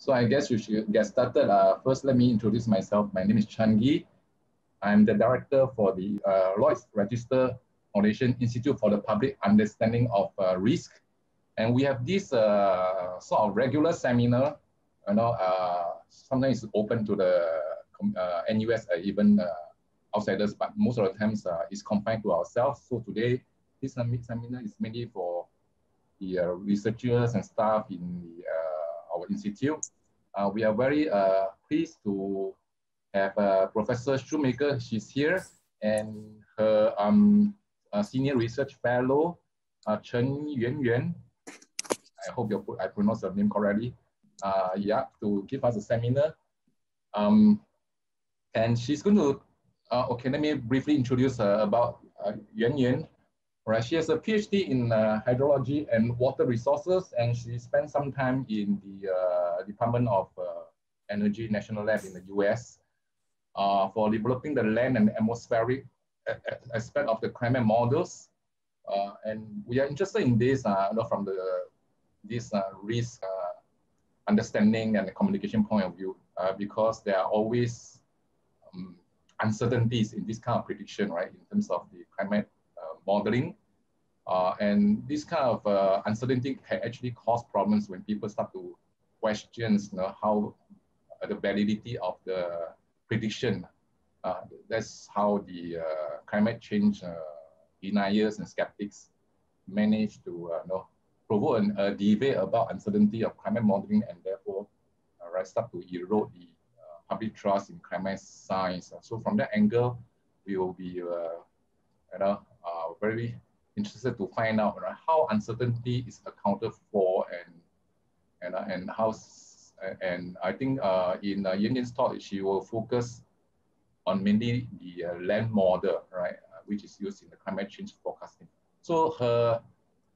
So I guess we should get started. Uh, first, let me introduce myself. My name is Chan Gee. I'm the director for the uh, Lloyd's Register Foundation Institute for the Public Understanding of uh, Risk. And we have this uh, sort of regular seminar, you know, uh, sometimes it's open to the uh, NUS, uh, even outsiders, but most of the times it's confined to ourselves. So today, this seminar is mainly for the researchers and staff in the our institute. Uh, we are very uh, pleased to have uh, Professor Shoemaker. She's here, and her um, senior research fellow, Chen Yuanyuan. I hope you I pronounced her name correctly. yeah, to give us a seminar. Um, and she's going to, okay, let me briefly introduce her about Yuan Yuan. Right, she has a PhD in uh, hydrology and water resources, and she spent some time in the uh, Department of uh, Energy National Lab in the US uh, for developing the land and atmospheric aspect of the climate models. Uh, and we are interested in this uh, you know, from the this risk understanding and the communication point of view, because there are always um, uncertainties in this kind of prediction, right, in terms of the climate modeling. Uh, and this kind of uh, uncertainty can actually cause problems when people start to question you know, how uh, the validity of the prediction. Uh, that's how the uh, climate change uh, deniers and skeptics manage to you know, provoke a debate about uncertainty of climate modeling and therefore right, start to erode the public trust in climate science. So from that angle, we will be you know, very interested to find out right, how uncertainty is accounted for and and uh, and how and I think uh, in uh, talk she will focus on mainly the uh, land model, right, uh, which is used in the climate change forecasting. So her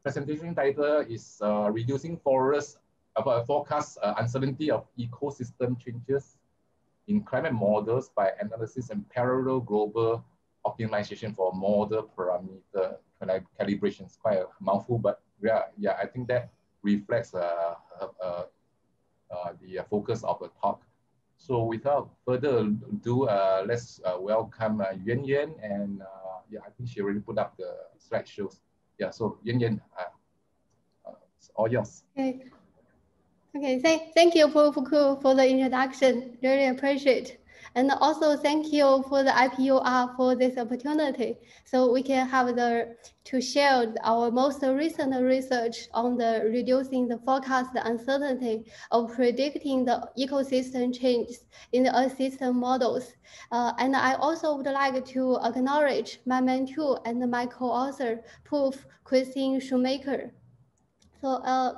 presentation title is uh, reducing forest about forecast uh, uncertainty of ecosystem changes in climate models by analysis and parallel global optimization for model parameter calibration is quite a mouthful, but yeah, yeah, I think that reflects uh, uh, uh, uh the focus of the talk. So without further ado, uh, let's uh, welcome uh, Yuan Yuan, and yeah, I think she already put up the slideshows. Yeah, so Yuan Yuan, it's all yours. Okay. Okay, thank, thank you, Prof. Koh, for the introduction. Really appreciate. And also thank you for the IPUR for this opportunity. So we can have the, to share our most recent research on the reducing the forecast uncertainty of predicting the ecosystem changes in the Earth system models. Uh, and I also would like to acknowledge my mentor and my co-author, Prof. Christine Shoemaker. So uh,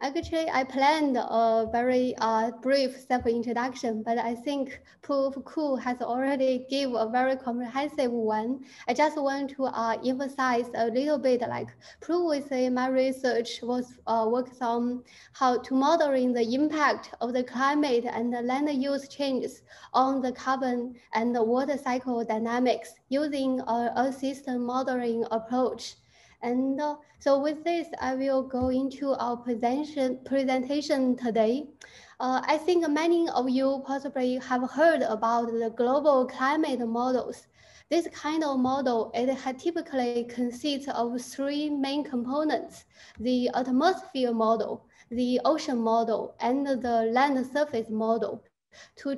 Actually, I planned a very uh, brief self-introduction, but I think Prof. Koh has already give a very comprehensive one. I just want to uh, emphasize a little bit like previously my research was uh, on how to modeling the impact of the climate and the land use changes on the carbon and the water cycle dynamics using a, a system modeling approach. And uh, so with this, I will go into our presentation, presentation today. Uh, I think many of you possibly have heard about the global climate models. This kind of model, it typically consists of three main components, the atmosphere model, the ocean model, and the land surface model to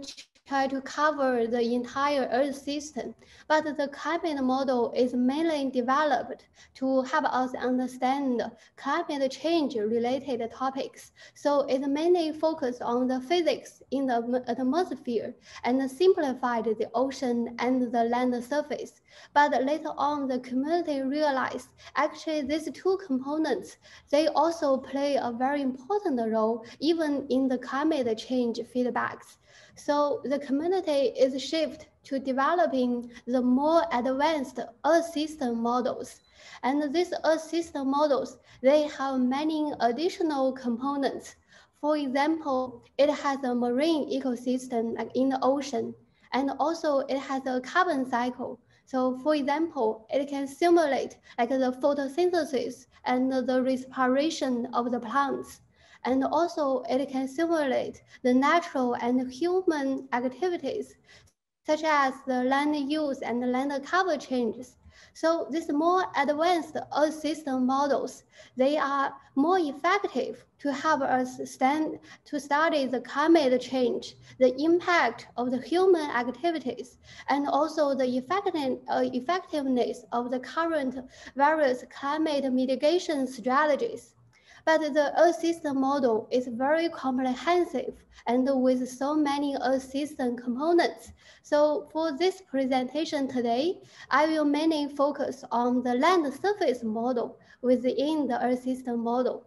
try to cover the entire Earth system. But the climate model is mainly developed to help us understand climate change related topics. So it mainly focused on the physics in the atmosphere and simplified the ocean and the land surface. But later on, the community realized actually these two components, they also play a very important role even in the climate change feedbacks. So the community is shift to developing the more advanced Earth system models. And these Earth system models, they have many additional components. For example, it has a marine ecosystem like in the ocean, and also it has a carbon cycle. So for example, it can simulate like the photosynthesis and the respiration of the plants. And also it can simulate the natural and human activities, such as the land use and the land cover changes. So these more advanced Earth system models, they are more effective to help us stand, to study the climate change, the impact of the human activities, and also the uh, effectiveness of the current various climate mitigation strategies. But the Earth system model is very comprehensive and with so many Earth system components. So for this presentation today, I will mainly focus on the land surface model within the Earth system model.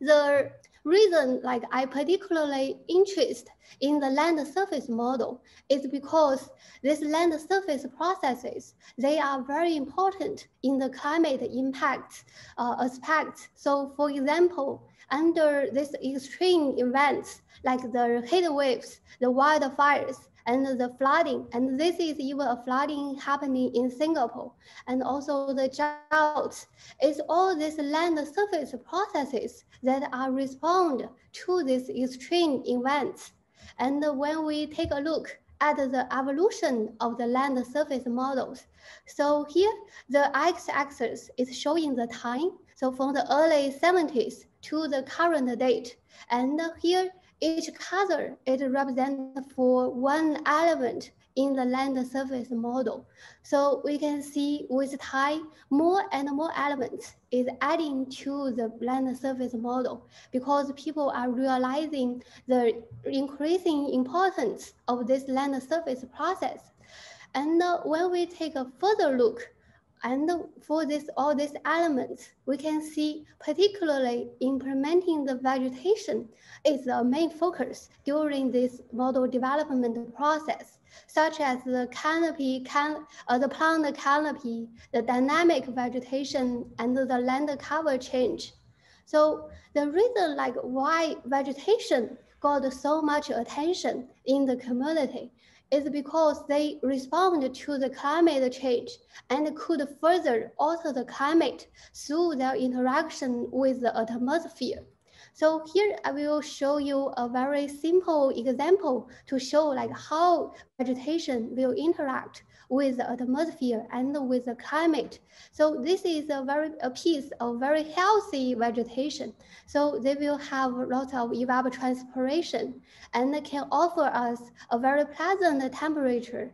The reason like I particularly interest in the land surface model is because these land surface processes, they are very important in the climate impact uh, aspects. So for example, under these extreme events like the heat waves, the wildfires, and the flooding. And this is even a flooding happening in Singapore. And also the droughts. It's all these land surface processes that are respond to these extreme events. And when we take a look at the evolution of the land surface models, so here the x-axis is showing the time. So from the early 70s to the current date. And here each color it represents for one element in the land surface model. So we can see with time, more and more elements is adding to the land surface model because people are realizing the increasing importance of this land surface process. And uh, when we take a further look and for this, all these elements, we can see particularly implementing the vegetation is the main focus during this model development process, such as the canopy, can, uh, the plant canopy, the dynamic vegetation, and the land cover change. So the reason like why vegetation got so much attention in the community is because they respond to the climate change and could further alter the climate through their interaction with the atmosphere. So here I will show you a very simple example to show like how vegetation will interact with the atmosphere and with the climate. So this is a very a piece of very healthy vegetation. So they will have a lot of evapotranspiration and they can offer us a very pleasant temperature.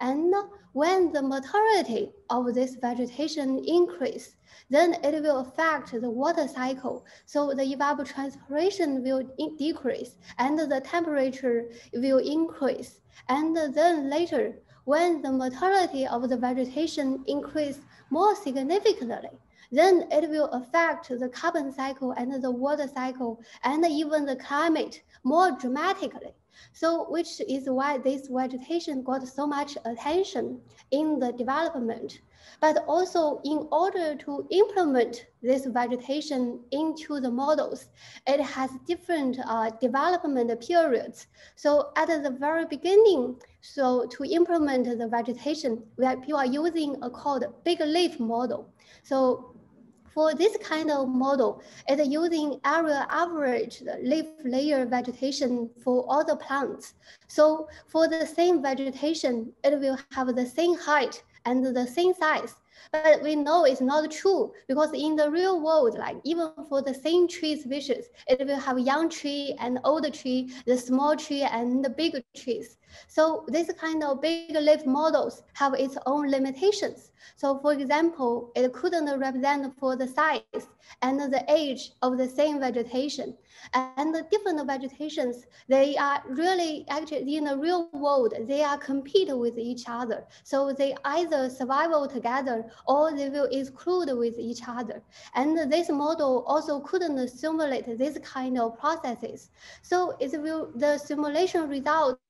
And when the maturity of this vegetation increase, then it will affect the water cycle. So the evapotranspiration will decrease and the temperature will increase. And then later, when the mortality of the vegetation increase more significantly, then it will affect the carbon cycle and the water cycle and even the climate more dramatically. So which is why this vegetation got so much attention in the development. But also in order to implement this vegetation into the models, it has different uh, development periods. So at the very beginning, so to implement the vegetation, we are, people are using a called big leaf model. So for this kind of model, it's using area average leaf layer vegetation for all the plants. So for the same vegetation, it will have the same height and the same size. But we know it's not true because in the real world, like even for the same tree species, it will have young tree and old tree, the small tree and the big trees. So this kind of big leaf models have its own limitations. So for example, it couldn't represent for the size and the age of the same vegetation. And the different vegetations, they are really actually in the real world, they are compete with each other. So they either survival together or they will exclude with each other. And this model also couldn't simulate this kind of processes. So it will, the simulation results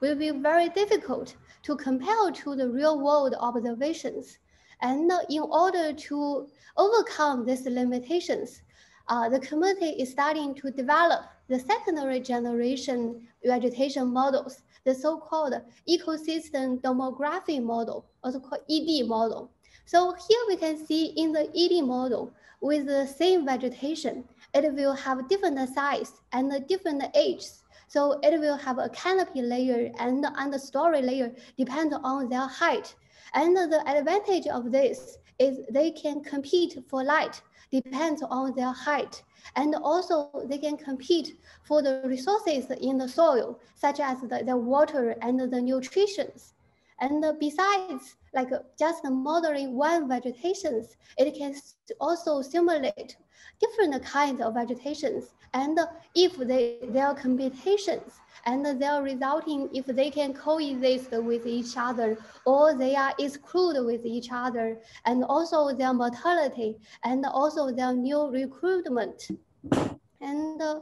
will be very difficult to compare to the real world observations. And in order to overcome these limitations, uh, the community is starting to develop the secondary generation vegetation models, the so-called ecosystem demography model, also called ED model. So here we can see in the ED model, with the same vegetation, it will have different size and different ages. So it will have a canopy layer and understory layer depend on their height. And the advantage of this is they can compete for light depends on their height. And also they can compete for the resources in the soil, such as the, the water and the nutrition. And besides like just modeling one vegetations, it can also simulate different kinds of vegetations. And if they, their competitions and they're resulting if they can coexist with each other or they are excluded with each other and also their mortality and also their new recruitment. And uh,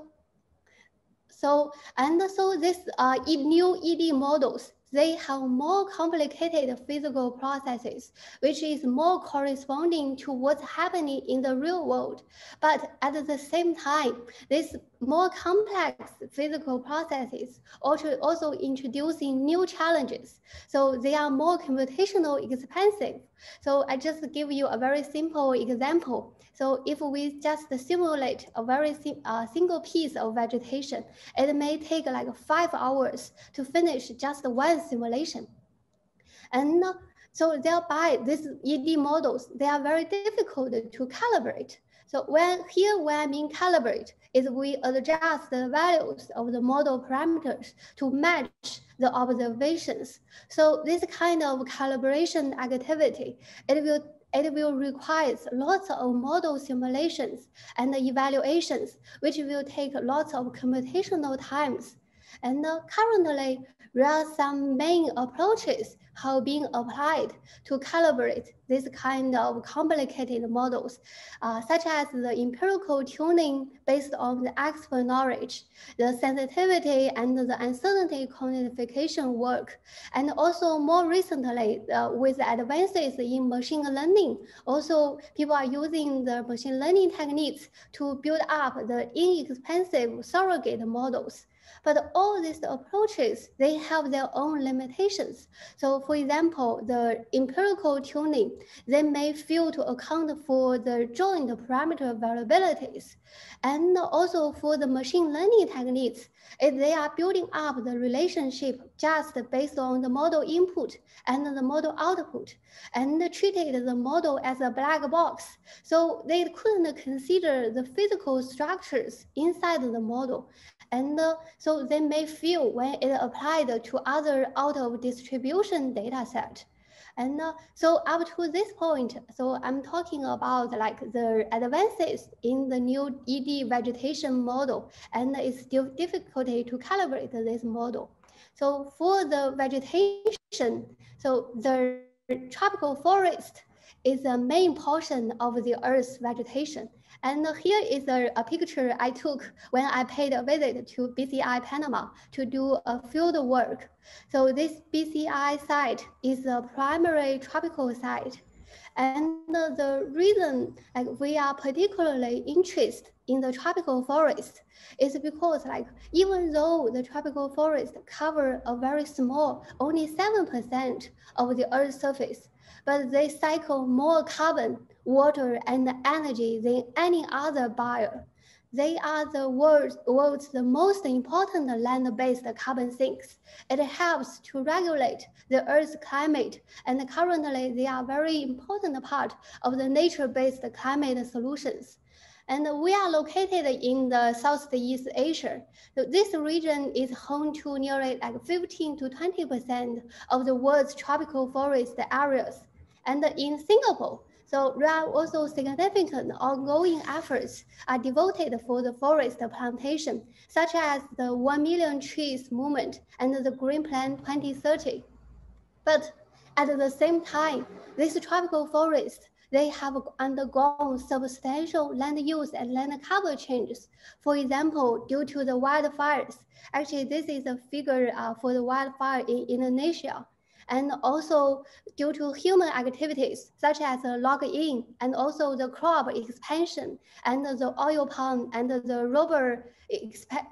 so, and so this uh, new ED models they have more complicated physical processes, which is more corresponding to what's happening in the real world. But at the same time, these more complex physical processes also, also introducing new challenges. So they are more computational expensive. So I just give you a very simple example. So if we just simulate a very uh, single piece of vegetation, it may take like five hours to finish just one simulation. And so thereby these ED models, they are very difficult to calibrate. So when here when I mean calibrate is we adjust the values of the model parameters to match the observations. So this kind of calibration activity, it will it will require lots of model simulations and evaluations, which will take lots of computational times. And uh, currently, there are some main approaches how being applied to calibrate this kind of complicated models, uh, such as the empirical tuning based on the expert knowledge, the sensitivity and the uncertainty quantification work, and also more recently uh, with advances in machine learning, also people are using the machine learning techniques to build up the inexpensive surrogate models. But all these approaches, they have their own limitations. So for example, the empirical tuning, they may fail to account for the joint parameter variabilities. And also for the machine learning techniques, if they are building up the relationship just based on the model input and the model output and treated the model as a black box. So they couldn't consider the physical structures inside the model. And uh, so they may feel when it applied to other out of distribution data set. And uh, so up to this point, so I'm talking about like the advances in the new ED vegetation model, and it's still difficulty to calibrate this model. So for the vegetation, so the tropical forest is the main portion of the Earth's vegetation. And here is a, a, picture I took when I paid a visit to BCI Panama to do a field work. So this BCI site is a primary tropical site. And the reason like we are particularly interested in the tropical forest is because like even though the tropical forest cover a very small, only 7% of the Earth's surface, but they cycle more carbon water, and energy than any other bio. They are the world's, world's the most important land-based carbon sinks. It helps to regulate the Earth's climate, and currently they are very important part of the nature-based climate solutions. And we are located in the Southeast Asia. So this region is home to nearly like 15 to 20% of the world's tropical forest areas. And in Singapore, so there are also significant ongoing efforts are devoted for the forest plantation, such as the 1 million trees movement and the Green Plan 2030. But at the same time, these tropical forests, they have undergone substantial land use and land cover changes. For example, due to the wildfires, actually this is a figure uh, for the wildfire in Indonesia and also due to human activities such as logging and also the crop expansion and the oil palm and the rubber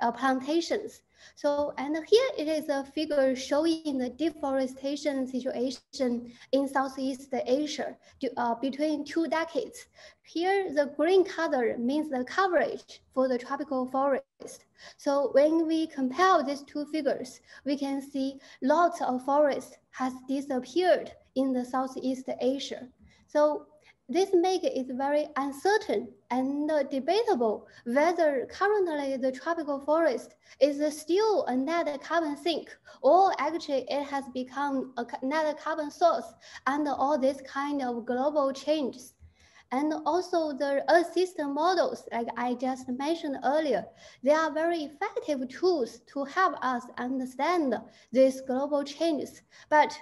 uh, plantations. So, and here it is a figure showing the deforestation situation in Southeast Asia uh, between two decades. Here, the green color means the coverage for the tropical forest. So when we compare these two figures, we can see lots of forest has disappeared in the Southeast Asia. So this makes it very uncertain and debatable whether currently the tropical forest is still a net carbon sink or actually it has become a net carbon source under all these kind of global changes. And also the system models, like I just mentioned earlier, they are very effective tools to help us understand these global changes. But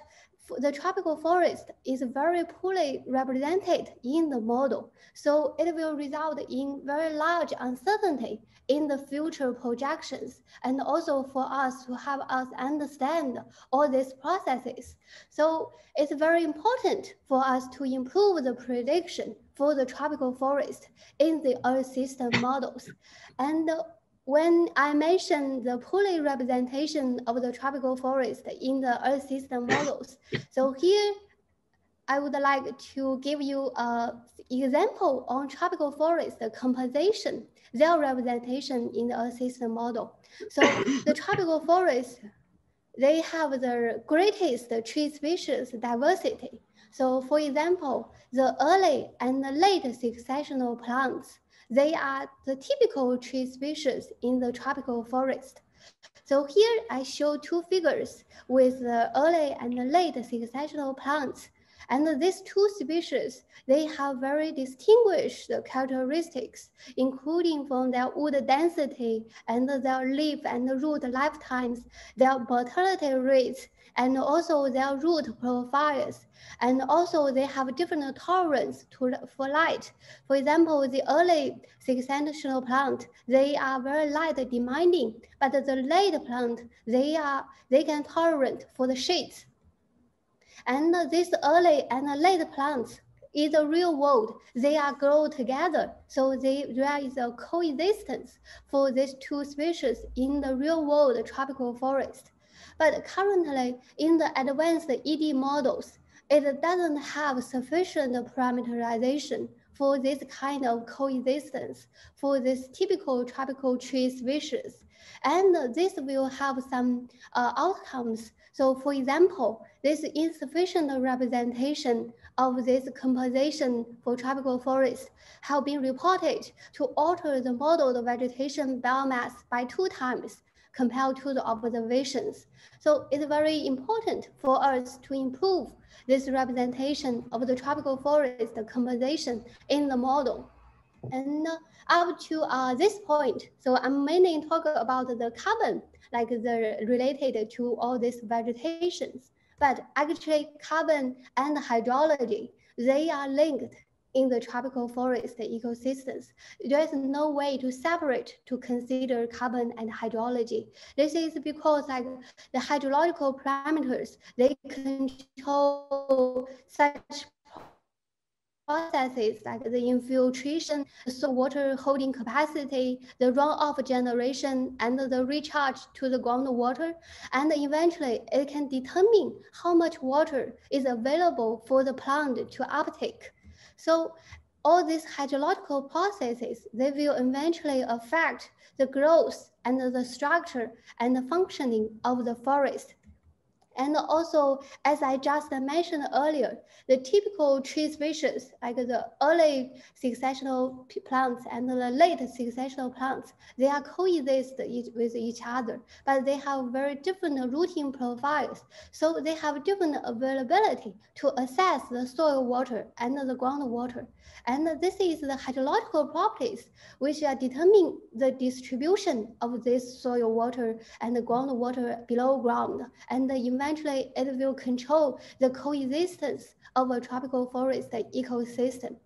the tropical forest is very poorly represented in the model. So it will result in very large uncertainty in the future projections and also for us to have us understand all these processes. So it's very important for us to improve the prediction for the tropical forest in the Earth system models. And when I mentioned the poorly representation of the tropical forest in the Earth system models, so here I would like to give you an example on tropical forest composition, their representation in the Earth system model. So the tropical forest, they have the greatest tree species diversity. So for example, the early and the late successional plants they are the typical tree species in the tropical forest. So here I show two figures with the early and the late successional plants. And these two species, they have very distinguished characteristics, including from their wood density and their leaf and root lifetimes, their mortality rates, and also their root profiles. And also they have different tolerance to, for light. For example, the early successional plant, they are very light demanding, but the late plant, they are they can tolerate for the shades. And these early and late plants in the real world, they are grow together. So they, there is a coexistence for these two species in the real world tropical forest. But currently, in the advanced ED models, it doesn't have sufficient parameterization for this kind of coexistence for this typical tropical tree species. And this will have some uh, outcomes. So for example, this insufficient representation of this composition for tropical forests have been reported to alter the modeled vegetation biomass by two times compared to the observations. So it's very important for us to improve this representation of the tropical forest composition in the model. And up to uh, this point, so I'm mainly talking about the carbon, like the related to all these vegetations. But actually carbon and hydrology, they are linked in the tropical forest ecosystems. There is no way to separate to consider carbon and hydrology. This is because like the hydrological parameters, they control such processes like the infiltration, the water holding capacity, the runoff generation, and the recharge to the groundwater. And eventually it can determine how much water is available for the plant to uptake. So all these hydrological processes, they will eventually affect the growth and the structure and the functioning of the forest. And also, as I just mentioned earlier, the typical tree species, like the early successional plants and the late successional plants, they are coexist with each other, but they have very different rooting profiles. So they have different availability to assess the soil water and the groundwater. And this is the hydrological properties, which are determining the distribution of this soil water and the groundwater below ground. And eventually it will control the coexistence of a tropical forest ecosystem.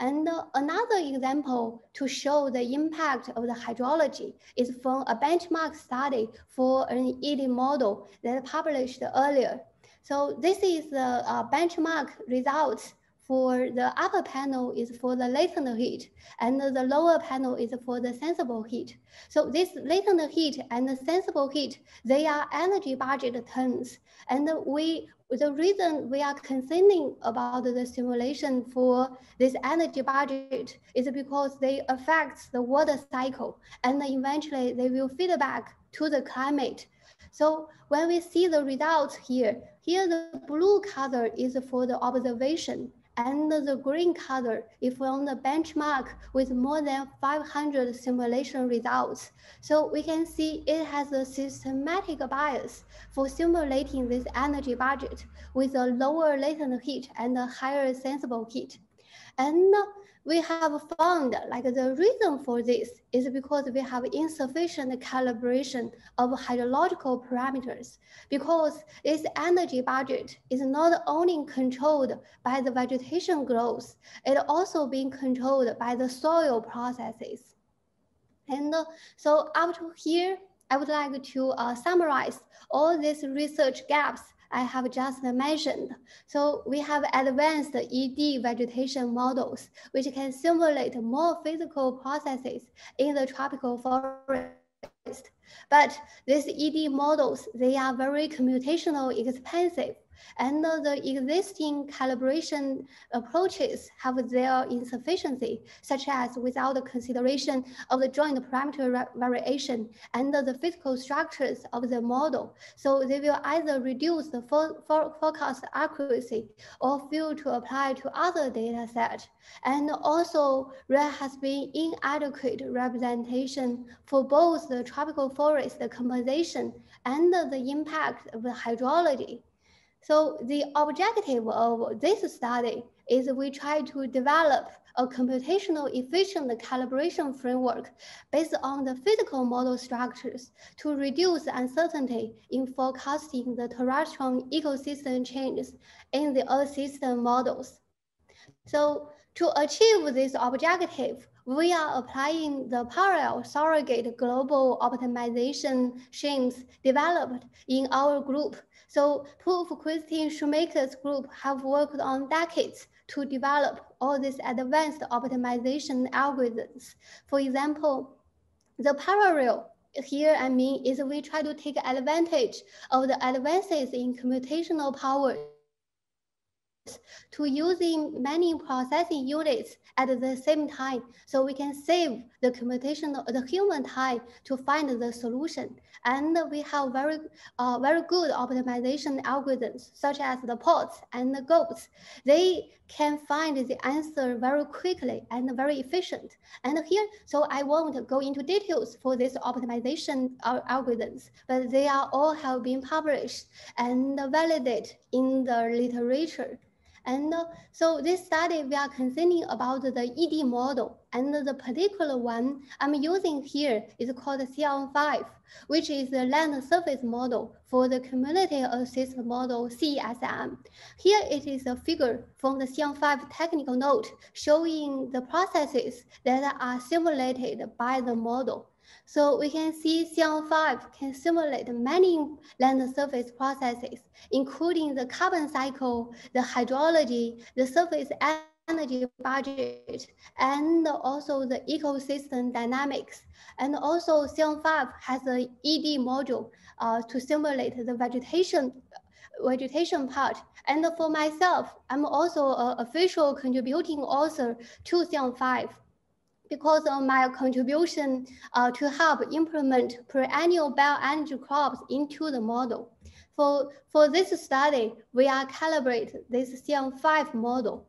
And another example to show the impact of the hydrology is from a benchmark study for an ED model that published earlier. So this is the uh, benchmark results for the upper panel is for the latent heat and the lower panel is for the sensible heat. So this latent heat and the sensible heat, they are energy budget terms. And we, the reason we are concerning about the simulation for this energy budget is because they affect the water cycle and eventually they will feedback to the climate. So when we see the results here, here the blue color is for the observation and the green color is from the benchmark with more than 500 simulation results. So we can see it has a systematic bias for simulating this energy budget with a lower latent heat and a higher sensible heat. And we have found like the reason for this is because we have insufficient calibration of hydrological parameters because this energy budget is not only controlled by the vegetation growth, it also being controlled by the soil processes. And uh, so up to here, I would like to uh, summarize all these research gaps I have just mentioned. So we have advanced ED vegetation models, which can simulate more physical processes in the tropical forest. But these ED models, they are very computational expensive and the existing calibration approaches have their insufficiency, such as without the consideration of the joint parameter variation and the physical structures of the model. So they will either reduce the for, for forecast accuracy or fail to apply to other data set. And also there has been inadequate representation for both the tropical forest composition and the impact of the hydrology. So the objective of this study is we try to develop a computational efficient calibration framework based on the physical model structures to reduce uncertainty in forecasting the terrestrial ecosystem changes in the Earth system models. So to achieve this objective, we are applying the parallel surrogate global optimization schemes developed in our group so Prof., Christine Shoemaker's group have worked on decades to develop all these advanced optimization algorithms. For example, the parallel here I mean is we try to take advantage of the advances in computational power to using many processing units at the same time. So we can save the computational the human time to find the solution. And we have very uh, very good optimization algorithms such as the POTS and the GOPS they can find the answer very quickly and very efficient. And here so i won't go into details for this optimization algorithms but they are all have been published and validated in the literature and uh, so this study, we are concerning about the ED model. And the particular one I'm using here is called CLM5, which is the land surface model for the community assist model CESM. Here it is a figure from the CLM5 technical note showing the processes that are simulated by the model. So we can see CLM5 can simulate many land surface processes, including the carbon cycle, the hydrology, the surface energy budget, and also the ecosystem dynamics. And also CLM5 has an ED module uh, to simulate the vegetation vegetation part. And for myself, I'm also an official contributing author to CLM5 because of my contribution uh, to help implement perennial bioenergy crops into the model. For, for this study, we are calibrate this CLM5 model.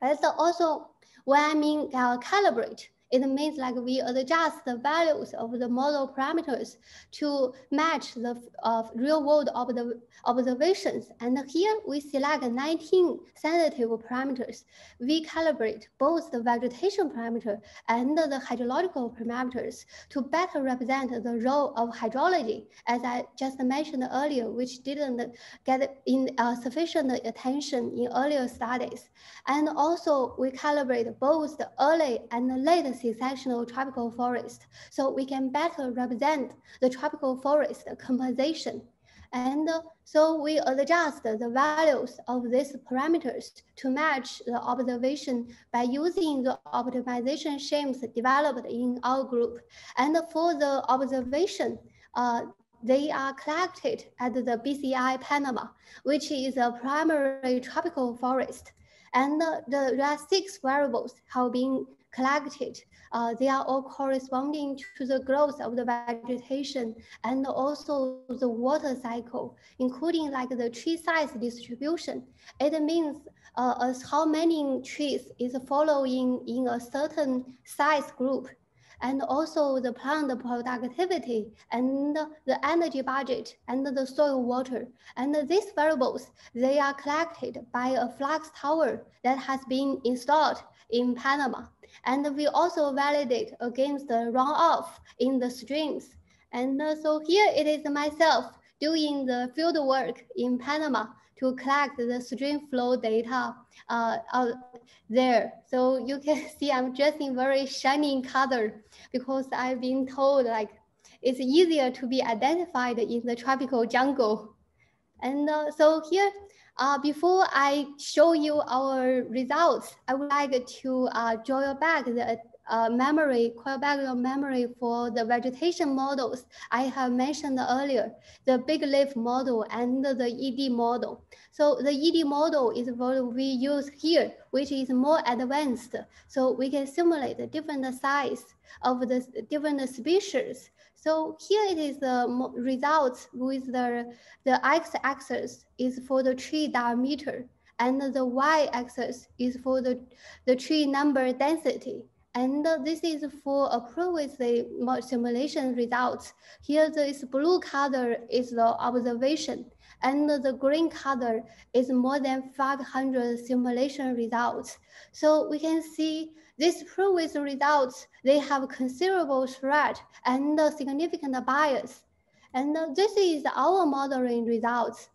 That's also when I mean uh, calibrate, it means like we adjust the values of the model parameters to match the uh, real world of the observations. And here we select 19 sensitive parameters. We calibrate both the vegetation parameter and the hydrological parameters to better represent the role of hydrology, as I just mentioned earlier, which didn't get in uh, sufficient attention in earlier studies. And also we calibrate both the early and late successional tropical forest, so we can better represent the tropical forest composition. And so we adjust the values of these parameters to match the observation by using the optimization schemes developed in our group. And for the observation, uh, they are collected at the BCI Panama, which is a primary tropical forest. And the, there are six variables have been collected uh, they are all corresponding to the growth of the vegetation and also the water cycle, including like the tree size distribution. It means uh, as how many trees is following in a certain size group and also the plant productivity and the energy budget and the soil water. And these variables, they are collected by a flux tower that has been installed in Panama. And we also validate against the runoff in the streams. And uh, so here it is myself doing the field work in Panama to collect the stream flow data uh, out there. So you can see I'm dressing very shiny color because I've been told like it's easier to be identified in the tropical jungle. And uh, so here uh, before I show you our results, I would like to uh, draw back the uh, memory, back memory for the vegetation models I have mentioned earlier, the big leaf model and the ED model. So the ED model is what we use here, which is more advanced. So we can simulate the different size of the different species so here it is the results with the, the x-axis is for the tree diameter and the y-axis is for the, the tree number density. And this is for a previously simulation results. Here this blue color is the observation and the green color is more than 500 simulation results. So we can see these previous results, they have considerable threat and significant bias. And this is our modeling results.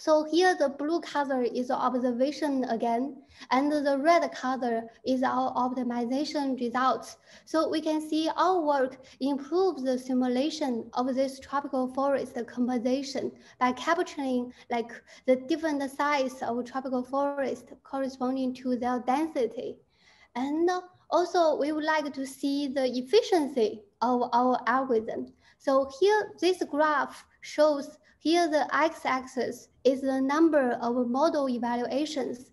So here the blue color is observation again, and the red color is our optimization results. So we can see our work improves the simulation of this tropical forest composition by capturing like the different size of tropical forest corresponding to their density. And also we would like to see the efficiency of our algorithm. So here, this graph shows here the x-axis is the number of model evaluations.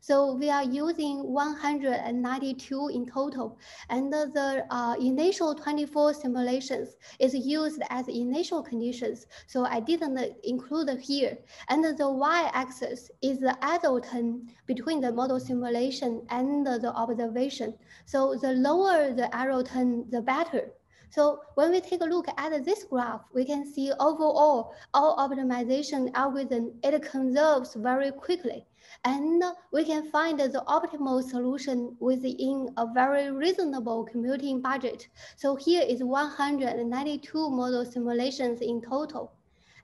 So we are using 192 in total. And the uh, initial 24 simulations is used as initial conditions. So I didn't include here. And the y-axis is the asymptote between the model simulation and the observation. So the lower the arrow turn, the better. So when we take a look at this graph, we can see overall our optimization algorithm, it conserves very quickly. And we can find the optimal solution within a very reasonable computing budget. So here is 192 model simulations in total.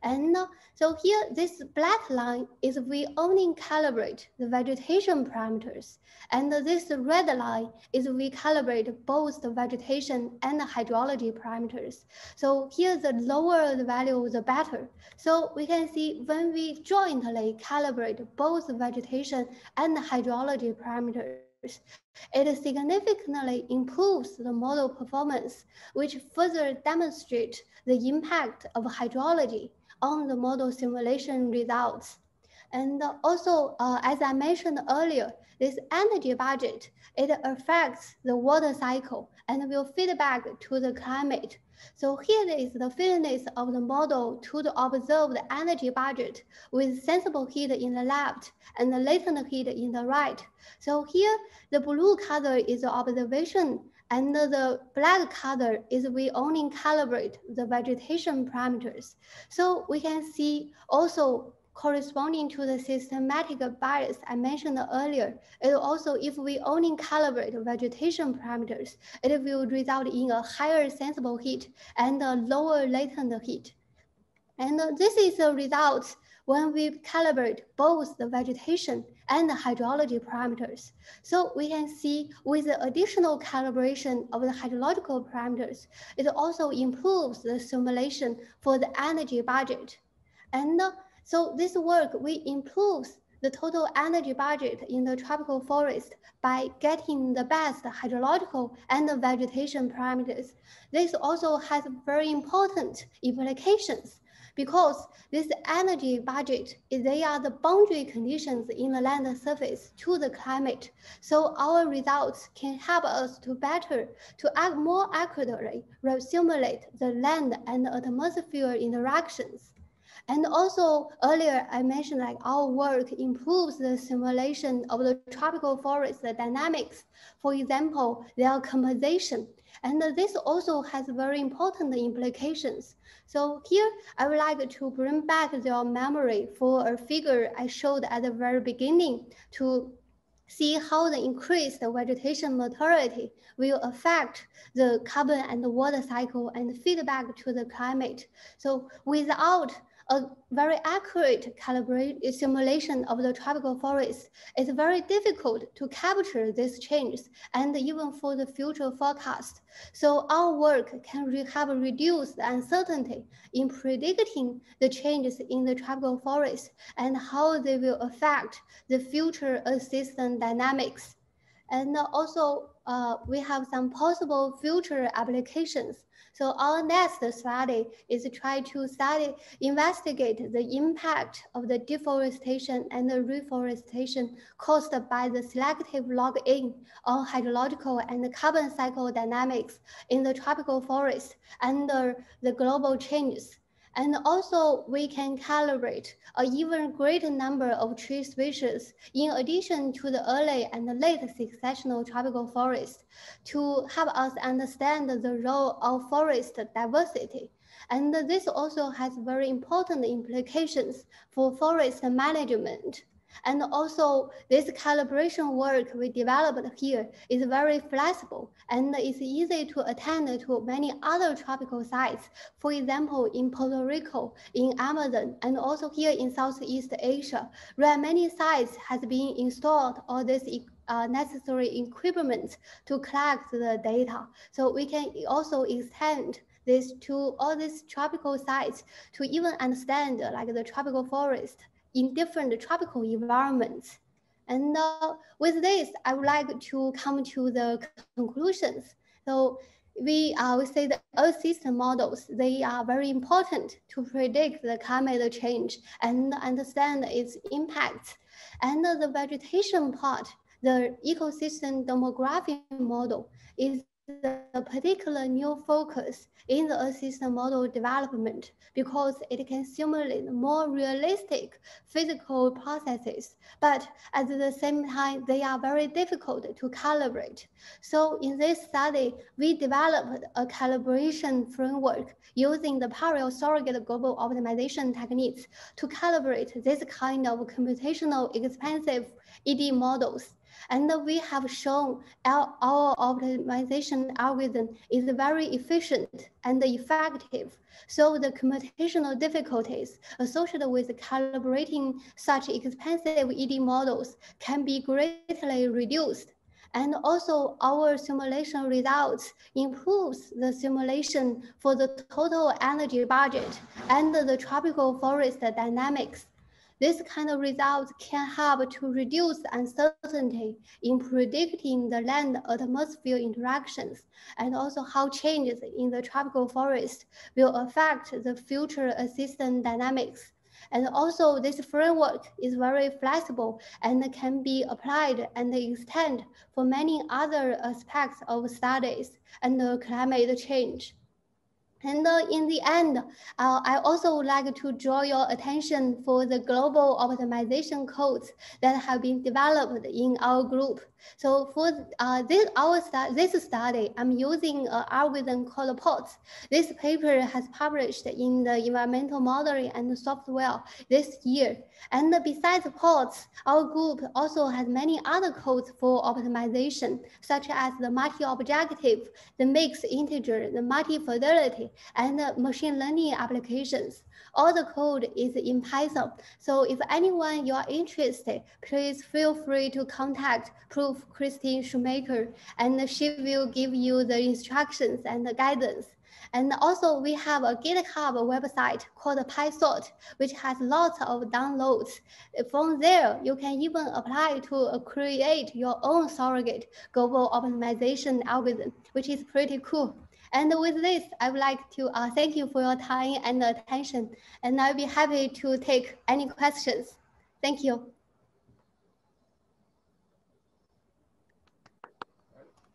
And so here, this black line is we only calibrate the vegetation parameters. And this red line is we calibrate both the vegetation and the hydrology parameters. So here, the lower the value, the better. So we can see when we jointly calibrate both the vegetation and hydrology parameters, it significantly improves the model performance, which further demonstrates the impact of hydrology on the model simulation results. And also, uh, as I mentioned earlier, this energy budget, it affects the water cycle and will feedback to the climate. So here is the fitness of the model to the observed energy budget with sensible heat in the left and the latent heat in the right. So here, the blue color is the observation and the black color is we only calibrate the vegetation parameters. So we can see also corresponding to the systematic bias I mentioned earlier. It also, if we only calibrate vegetation parameters, it will result in a higher sensible heat and a lower latent heat. And this is the result when we calibrate both the vegetation and the hydrology parameters. So we can see with the additional calibration of the hydrological parameters, it also improves the simulation for the energy budget. And uh, so this work, we improves the total energy budget in the tropical forest by getting the best hydrological and vegetation parameters. This also has very important implications because this energy budget, is they are the boundary conditions in the land surface to the climate. So our results can help us to better, to act more accurately, simulate the land and atmosphere interactions. And also earlier I mentioned like our work improves the simulation of the tropical forest dynamics. For example, their composition. And this also has very important implications. So here I would like to bring back your memory for a figure I showed at the very beginning to see how the increased vegetation maturity will affect the carbon and water cycle and feedback to the climate. So without a very accurate calibration simulation of the tropical forest, it's very difficult to capture these changes and even for the future forecast. So our work can have reduced the uncertainty in predicting the changes in the tropical forest and how they will affect the future system dynamics. And also, uh, we have some possible future applications so our next study is to try to study, investigate the impact of the deforestation and the reforestation caused by the selective logging on hydrological and carbon cycle dynamics in the tropical forest under the global changes. And also we can calibrate an even greater number of tree species in addition to the early and late successional tropical forests to help us understand the role of forest diversity. And this also has very important implications for forest management. And also this calibration work we developed here is very flexible and it's easy to attend to many other tropical sites. For example, in Puerto Rico, in Amazon, and also here in Southeast Asia, where many sites has been installed all this uh, necessary equipment to collect the data. So we can also extend this to all these tropical sites to even understand like the tropical forest in different tropical environments. And uh, with this, I would like to come to the conclusions. So we, uh, we say the Earth system models, they are very important to predict the climate change and understand its impacts. And the vegetation part, the ecosystem demographic model is the particular new focus in the assistant model development because it can simulate more realistic physical processes, but at the same time, they are very difficult to calibrate. So in this study, we developed a calibration framework using the parallel surrogate global optimization techniques to calibrate this kind of computational expensive ED models and we have shown our, our optimization algorithm is very efficient and effective. So the computational difficulties associated with calibrating such expensive ED models can be greatly reduced. And also our simulation results improves the simulation for the total energy budget and the tropical forest dynamics this kind of results can help to reduce uncertainty in predicting the land-atmosphere interactions and also how changes in the tropical forest will affect the future system dynamics. And also this framework is very flexible and can be applied and extend for many other aspects of studies and climate change. And uh, in the end, uh, I also would like to draw your attention for the global optimization codes that have been developed in our group. So for uh, this our this study, I'm using an algorithm called POTS. This paper has published in the environmental modeling and software this year. And besides POTS, our group also has many other codes for optimization, such as the multi-objective, the mixed integer, the multi-fidelity, and the machine learning applications. All the code is in Python. So if anyone you are interested, please feel free to contact Prof. Christine Shoemaker, and she will give you the instructions and the guidance. And also we have a GitHub website called pySOT, which has lots of downloads. From there, you can even apply to create your own surrogate global optimization algorithm, which is pretty cool. And with this, I would like to uh, thank you for your time and attention. And I'll be happy to take any questions. Thank you.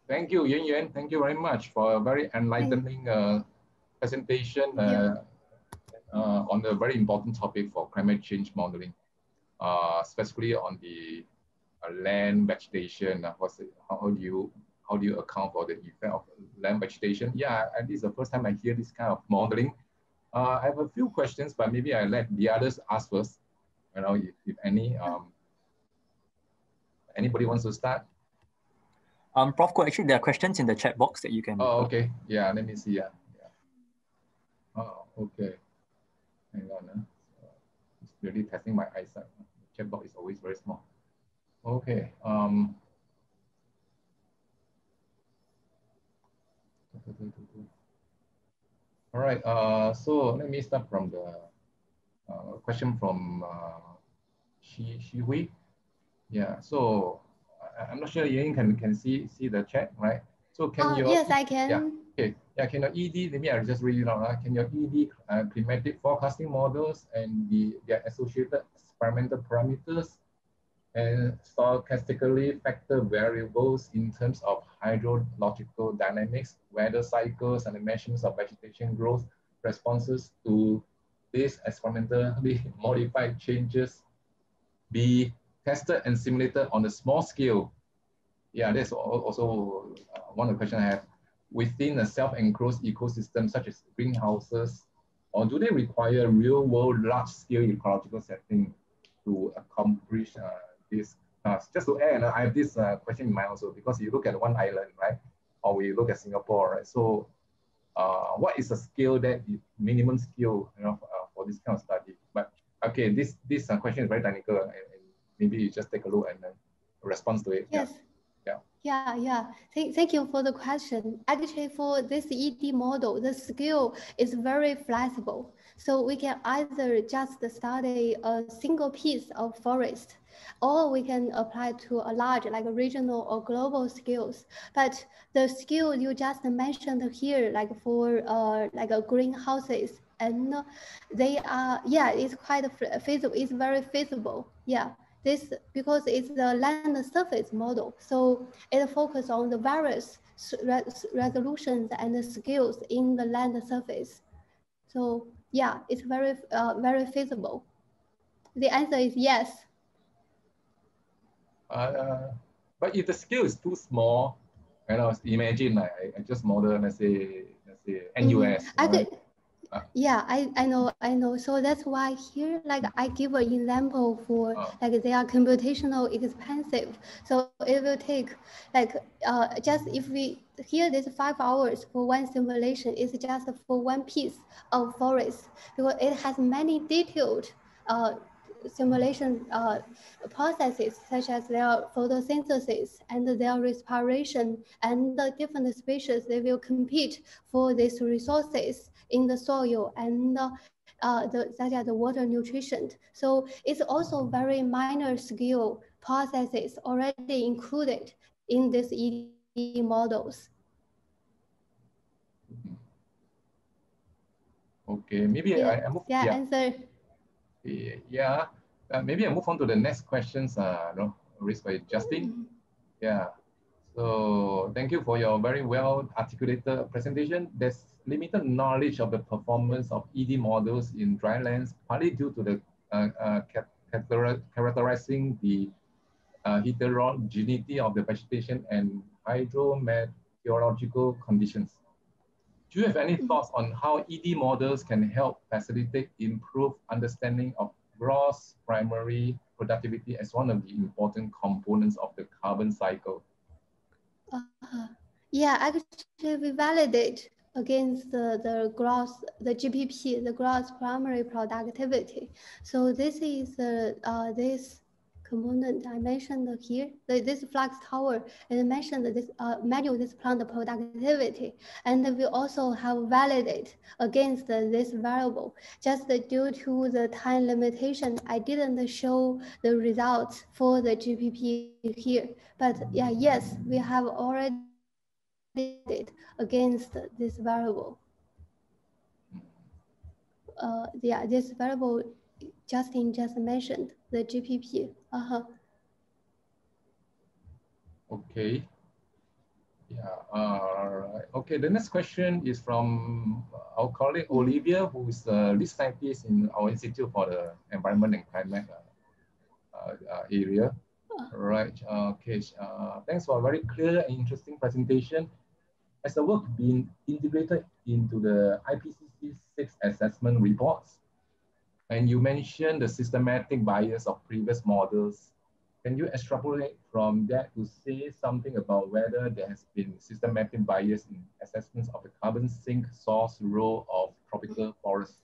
Thank you, Yanyan. Thank you very much for a very enlightening uh, presentation uh, uh, on a very important topic for climate change modeling, uh, specifically on the uh, land vegetation. Uh, what's it, how do you how do you account for the effect of land vegetation? Yeah, and this is the first time I hear this kind of modeling. I have a few questions, but maybe I let the others ask first. You know, if, if any. Um, anybody wants to start? Um, Prof. Koh, actually, there are questions in the chat box that you can. Oh, okay. Yeah, let me see. Yeah. yeah. Oh, okay. Hang on. Uh, it's really testing my eyesight. The chat box is always very small. Okay. Um. All right. Uh, so let me start from the uh, question from uh, Shi Shi Hui. Yeah. So I'm not sure Ying can can see see the chat, right? So can uh, your yes, I can. Yeah. Okay. Yeah. Can your ED? Let me I'll just read it out. Uh, can your ED uh, climatic forecasting models and the their associated experimental parameters and stochastically factor variables in terms of hydrological dynamics, weather cycles, and the measurements of vegetation growth responses to these experimentally modified changes be tested and simulated on a small scale. Yeah, that's also uh, one of the questions I have. Within a self-enclosed ecosystem such as greenhouses, or do they require real-world large-scale ecological setting to accomplish uh, this task? Just to add, uh, I have this uh, question in mind also because you look at one island, right? Or we look at Singapore, right? So uh, what is the scale that the minimum scale you know, uh, for this kind of study? But okay, this this uh, question is very technical and, maybe you just take a look and then respond to it. Yes. Yeah. Yeah, yeah. Thank, thank you for the question. Actually, for this ED model, the scale is very flexible. So we can either just study a single piece of forest, or we can apply to a large, like regional or global scales. But the scale you just mentioned here, like for uh, like a greenhouses, and they are, yeah, it's quite feasible. It's very feasible. Yeah this because it's the land surface model. So it focuses on the various resolutions and the scales in the land surface. So yeah, it's very, uh, very feasible. The answer is yes. Uh, but if the scale is too small, you know, imagine I, I just model, let's say, let's say NUS. Mm, I yeah i i know i know so that's why here like i give an example for oh. like they are computational expensive so it will take like uh just if we here this five hours for one simulation is just for one piece of forest because it has many detailed uh simulation uh, processes such as their photosynthesis and their respiration and the different species they will compete for these resources in the soil and uh, the, such as the water nutrition. So it's also very minor scale processes already included in these ED models. Okay, maybe yeah. I, I move. Yeah, yeah. answer. Yeah, uh, maybe I move on to the next questions. Uh, no, raised by Justin. Mm. Yeah. So thank you for your very well articulated presentation. There's limited knowledge of the performance of ED models in drylands, partly due to the uh, uh, characterizing the uh, heterogeneity of the vegetation and hydrometeorological conditions. Do you have any thoughts on how ED models can help facilitate improved understanding of gross primary productivity as one of the important components of the carbon cycle? Uh, yeah, actually we validate against the, the gross, the GPP, the gross primary productivity. So this is uh, uh, this component I mentioned here, this flux tower, and mentioned this uh, measure this plant productivity, and we also have validate against this variable. Just due to the time limitation, I didn't show the results for the GPP here. But yeah, yes, we have already validated against this variable. Uh, yeah, this variable Justin just mentioned, the GPP. Uh-huh. Okay. Yeah. Uh, okay. The next question is from our colleague Olivia, who is the lead scientist in our Institute for the Environment and Climate uh, uh, area. Uh. Right. Okay. Uh, thanks for a very clear and interesting presentation. Has the work been integrated into the IPCC six assessment reports? And you mentioned the systematic bias of previous models. Can you extrapolate from that to say something about whether there has been systematic bias in assessments of the carbon sink source role of tropical forests?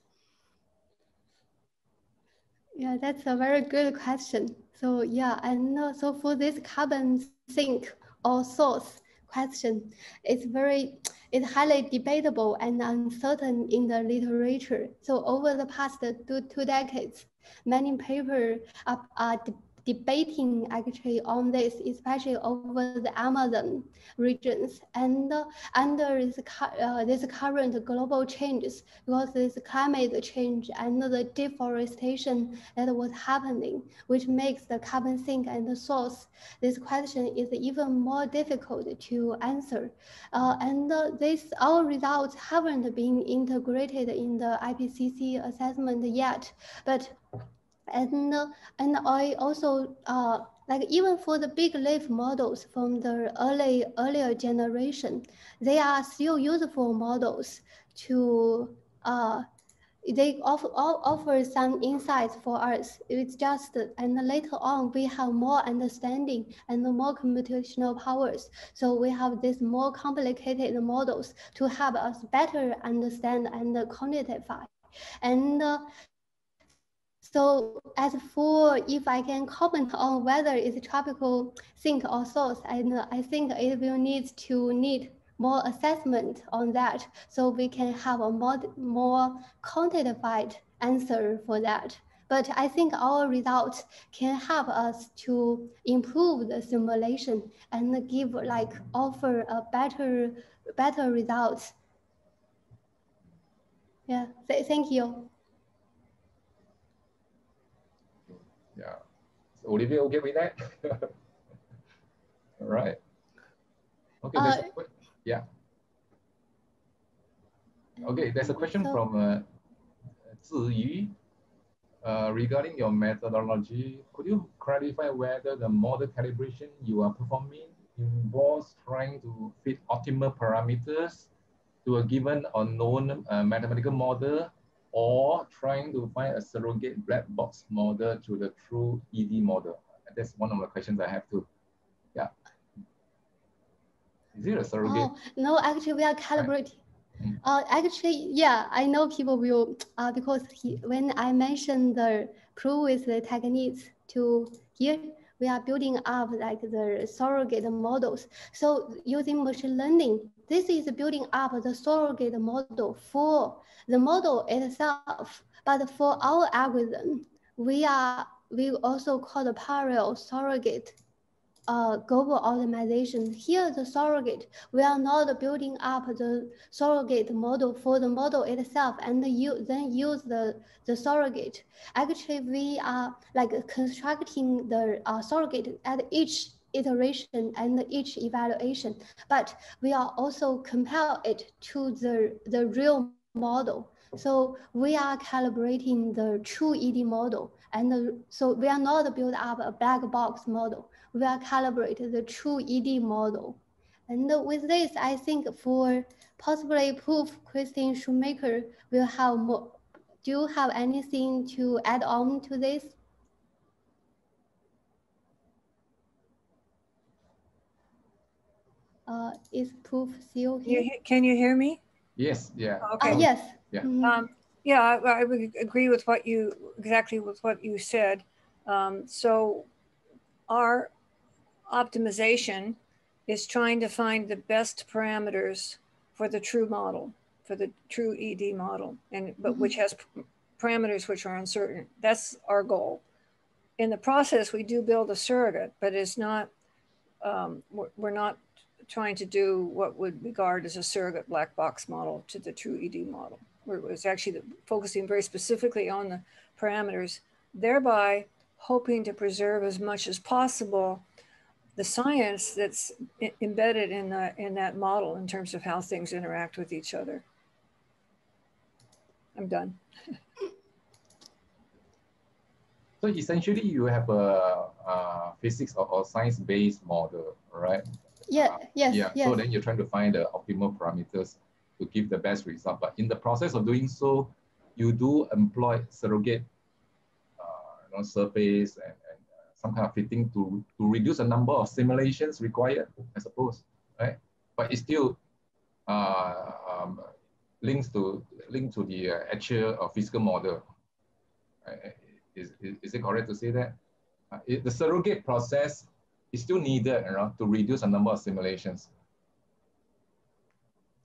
Yeah, that's a very good question. So yeah, and so for this carbon sink or source question, it's very is highly debatable and uncertain in the literature. So over the past two, two decades, many papers are, are debating actually on this, especially over the Amazon regions and uh, under this, uh, this current global changes because this climate change and the deforestation that was happening, which makes the carbon sink and the source, this question is even more difficult to answer. Uh, and this, our results haven't been integrated in the IPCC assessment yet, but and and I also uh, like even for the big leaf models from the early earlier generation, they are still useful models to uh, they offer offer some insights for us. It's just and later on we have more understanding and more computational powers. So we have these more complicated models to help us better understand and quantify. And uh, so as for if I can comment on whether it's tropical sink or source, and I think it will need to need more assessment on that so we can have a more, more quantified answer for that. But I think our results can help us to improve the simulation and give like offer a better, better results. Yeah, th thank you. Yeah. So Olivia okay with that? All right. Okay, uh, a, yeah. Okay, there's a question so, from uh, Ziyu. Uh, regarding your methodology, could you clarify whether the model calibration you are performing involves trying to fit optimal parameters to a given unknown uh, mathematical model or trying to find a surrogate black box model to the true ED model? That's one of the questions I have too. Yeah. Is it a surrogate? Oh, no, actually we are calibrating. Mm. Uh, actually, yeah, I know people will, uh, because he, when I mentioned the previous techniques to here, we are building up like the surrogate models. So using machine learning, this is building up the surrogate model for the model itself. But for our algorithm, we are we also call the parallel surrogate uh, global optimization. Here, the surrogate, we are not building up the surrogate model for the model itself and you then use the, the surrogate. Actually, we are like constructing the uh, surrogate at each iteration and each evaluation, but we are also compare it to the, the real model. So we are calibrating the true ED model. And so we are not build up a black box model. We are calibrate the true ED model. And with this, I think for possibly Prof Christine Shoemaker will have more. Do you have anything to add on to this? Uh, is Prof still here? Can you hear me? Yes, yeah. Okay. Uh, yes. Yeah. Mm-hmm. Um, yeah, I, I, would agree with what you exactly with what you said. Um, so our optimization is trying to find the best parameters for the true model, for the true ED model, and but which has parameters which are uncertain. That's our goal. In the process, we do build a surrogate, but it's not, um, we're, we're not trying to do what would regard as a surrogate black box model to the true ED model. It was actually focusing very specifically on the parameters, thereby hoping to preserve as much as possible the science that's embedded in, the, in that model in terms of how things interact with each other. I'm done. so essentially you have a, a physics or, or science-based model, right? Yeah, uh, yes, yeah. Yes. So then you're trying to find the optimal parameters to give the best result. But in the process of doing so, you do employ surrogate uh, you know, surface and, and some kind of fitting to, to reduce the number of simulations required, I suppose, right? But it still uh, um, links to link to the uh, actual or physical model. Is, is, is, it correct to say that? Uh, it, the surrogate process is still needed you know, to reduce the number of simulations.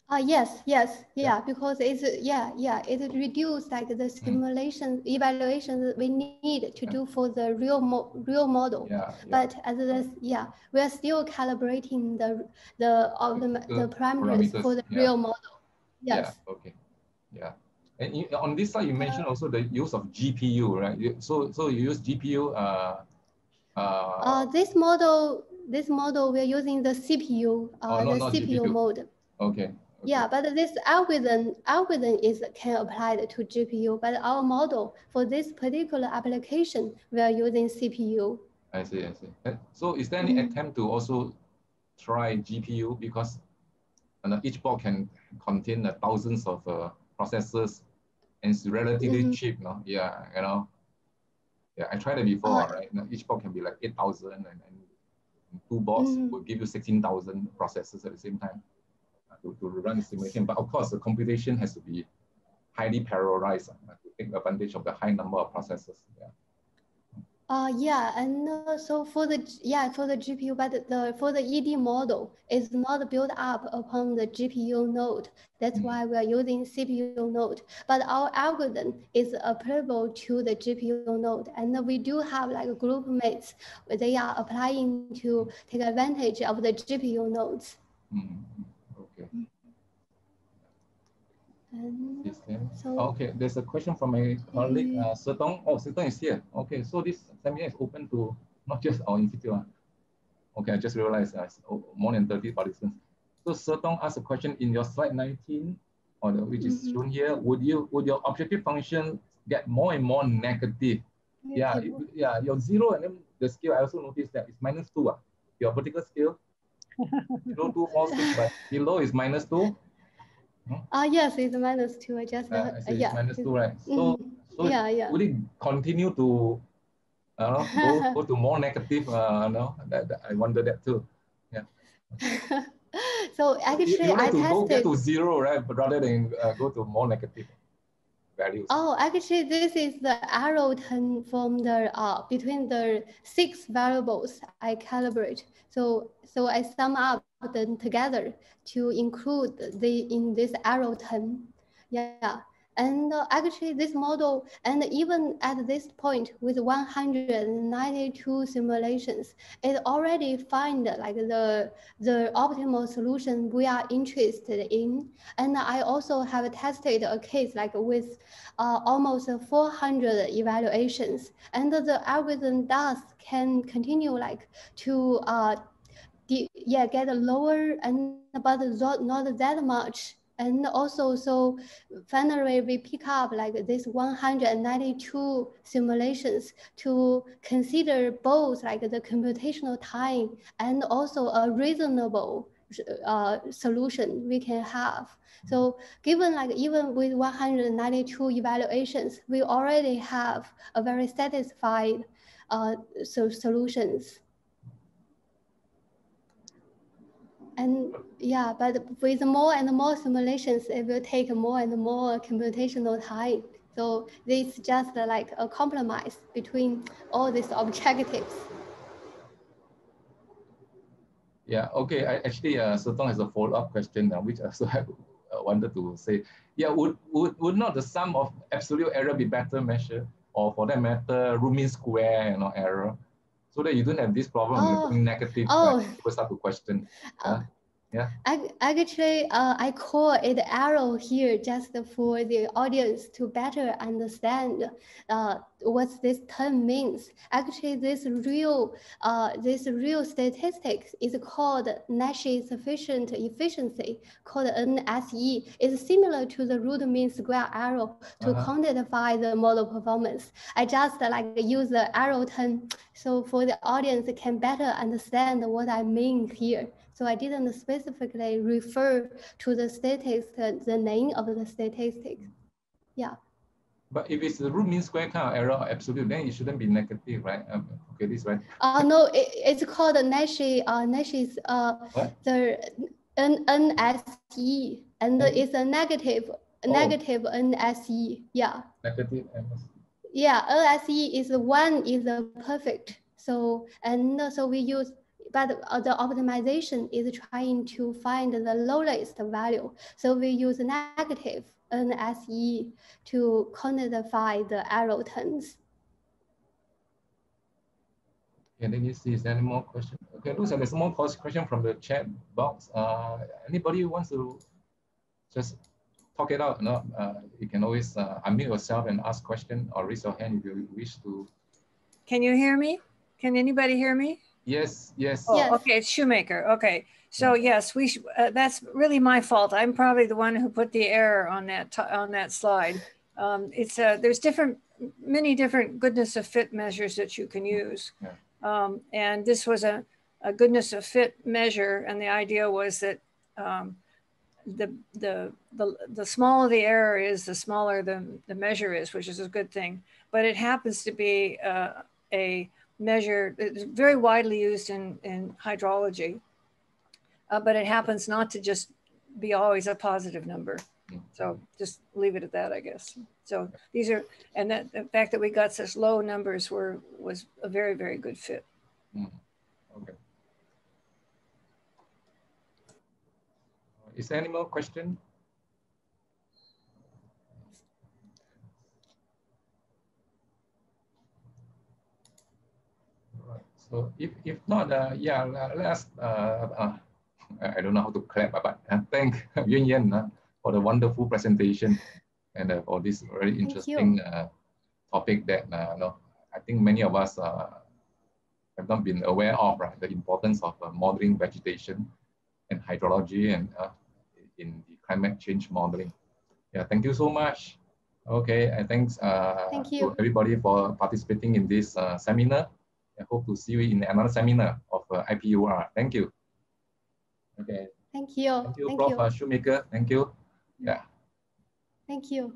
Uh, yes, yes, yeah, yeah, because it's, yeah, yeah, it reduce like the mm. simulation mm. evaluation we need to yeah. do for the real mo real model. Yeah, But as this, yeah, we are still calibrating the the of the, the, the parameters, parameters, for the real model. Yes. Yeah, okay. Yeah. And you, on this side, you mentioned uh, also the use of GPU, right? So, so you use GPU. Uh, uh, uh, this model, this model, we're using the CPU, uh, oh, no, the CPU GPU. mode. Okay. Yeah, but this algorithm algorithm is can apply to GPU, but our model for this particular application, we are using CPU. I see, I see. Uh, so is there any mm -hmm. attempt to also try GPU because uh, each board can contain uh, thousands of uh, processors and it's relatively mm -hmm. cheap, no? Yeah, you know. Yeah, I tried it before, uh, right? each board can be like 8,000 and, and two boards mm -hmm. will give you 16,000 processors at the same time to, to run the simulation. But of course, the computation has to be highly parallelized uh, to take advantage of the high number of processors. Yeah. Uh, yeah, and uh, so for the yeah for the GPU, but the for the ED model is not built up upon the GPU node. That's mm. why we are using CPU node. But our algorithm is applicable to the GPU node, and we do have like group mates. They are applying to take advantage of the GPU nodes. Mm. So, okay, there's a question from my colleague, uh, Setong. Oh, Setong is here. Okay, so this seminar is open to not just our institute. Uh. Okay, I just realized uh, more than 30 participants. So Setong asked a question in your slide 19, or the, which is mm -hmm. shown here. Would you would your objective function get more and more negative? Yeah, it, yeah, your zero and then the scale. I also noticed that it's minus two. Uh, your vertical scale, zero, two, four, six, but below is minus two. Ah, uh, yes, it's minus two. I just, uh, uh, yeah. minus two, right? So, mm, so yeah, yeah. Will it continue to uh, go, go to more negative? Uh, no, that, that, I wonder that too. Yeah. so actually, you, you like I to tested. go get to zero, right? But rather than uh, go to more negative values. Oh, actually, this is the arrow from the uh, between the six variables I calibrate. So, so I sum up them together to include the in this arrow turn. Yeah. And uh, actually this model, and even at this point with 192 simulations, it already find like the, the optimal solution we are interested in. And I also have tested a case like with uh, almost 400 evaluations. And the algorithm does can continue like to uh, yeah, get a lower and but not that much. And also, so finally we pick up like this 192 simulations to consider both like the computational time and also a reasonable uh, solution we can have. So given like even with 192 evaluations, we already have a very satisfied uh, so solutions. And yeah, but with more and more simulations, it will take more and more computational time. So this just like a compromise between all these objectives. Yeah, okay. I, actually, uh, Sutong has a follow-up question now, which I also have uh, wanted to say. Yeah, would, would, would not the sum of absolute error be better measured? Or for that matter, mean square you know, error? So that you don't have this problem oh. negative, oh. People start to question. Uh, yeah. I, actually, uh, I call it arrow here just for the audience to better understand uh, what this term means. Actually, this real, uh, this real statistics is called Nash sufficient efficiency, called NSE. It's similar to the root mean square arrow to -huh. quantify the model performance. I just like use the arrow term so for the audience can better understand what I mean here. So I didn't specifically refer to the statistics, the name of the statistics. Yeah. But if it's the root mean square kind of error absolute, then it shouldn't be negative, right? Um, okay, this right. Uh, no, it, it's called Nash, uh, Nash's, uh, what? the N NSE, and N it's a negative, oh. negative NSE, yeah. Negative NSE. Yeah, NSE is the one is a perfect. So, and so we use but uh, the optimization is trying to find the lowest value. So we use negative NSE to quantify the error terms. Okay, let me see, is there any more question? Okay, looks like there's more question from the chat box. Uh, anybody wants to just talk it out? No, uh, you can always uh, unmute yourself and ask question or raise your hand if you wish to. Can you hear me? Can anybody hear me? Yes, yes. Oh, yes. okay, it's Shoemaker. Okay, so yes, we uh, that's really my fault. I'm probably the one who put the error on that on that slide. Um, it's uh, there's different, many different goodness of fit measures that you can use, yeah. um, and this was a, a goodness of fit measure, and the idea was that um, the, the the the smaller the error is, the smaller the the measure is, which is a good thing. But it happens to be uh, a measure, it's very widely used in, in hydrology, uh, but it happens not to just be always a positive number. So just leave it at that, I guess. So these are, and that the fact that we got such low numbers were was a very, very good fit. Mm. Okay. Is there any more question? So if, if not, uh, yeah, let's, uh, uh, I don't know how to clap, but uh, thank Yanyan uh, for the wonderful presentation and uh, for this very interesting uh, topic that uh, you know, I think many of us uh, have not been aware of, right? The importance of uh, modeling vegetation and hydrology and uh, in the climate change modeling. Yeah, thank you so much. Okay, and thanks uh, thank you. to everybody for participating in this uh, seminar. I hope to see you in another seminar of uh, IPUR. Thank you. Okay. Thank you. Thank you, Thank Prof. You. Shoemaker. Thank you. Yeah. Thank you.